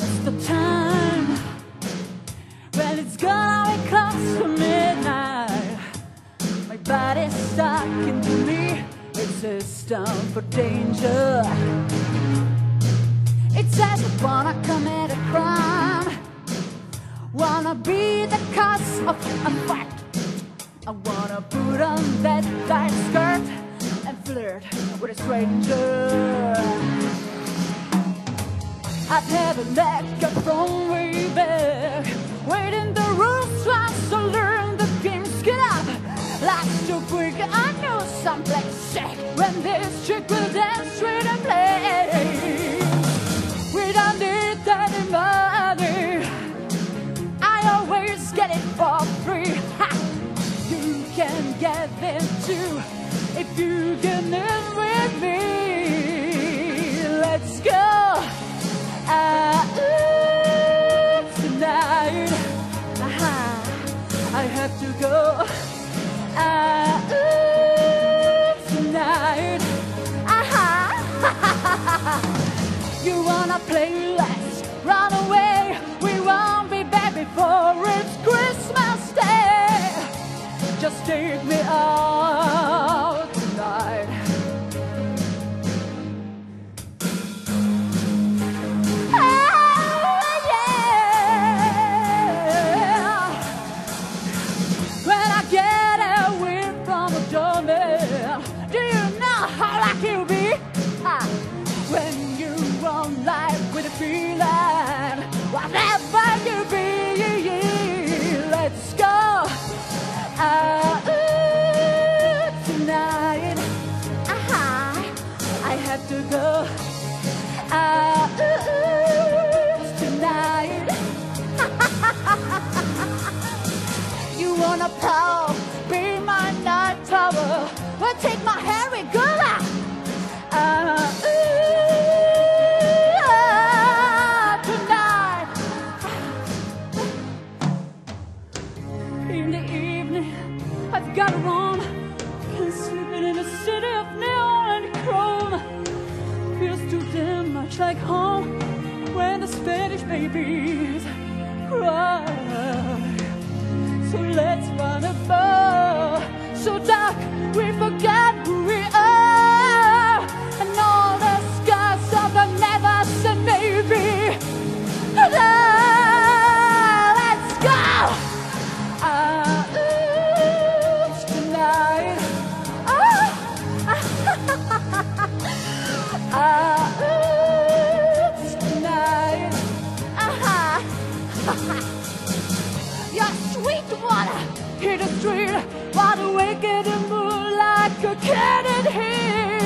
What's the time? Well, it's gonna be close to midnight. My body's stuck into me. It's a system for danger. It says I wanna commit a crime. Wanna be the cause of a fight. I wanna put on that tight skirt and flirt with a stranger. I've never let go from way back, waiting the rules once to learn the game's get up. Last too quick, I know someplace safe when this chick will dance straight and play. We don't need any money. I always get it for free. Ha! You can get them too if you get in have to go. Ah, ooh, tonight. You wanna power, be my night tower. Well, take my Gula. Uh, ooh, ah, tonight. In the evening, I've got to run. Much like home when the Spanish babies cry. So let's run a bar so dark we forget your sweet water hit the street while the wicked and moon like a cannon